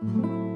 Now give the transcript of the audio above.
hmm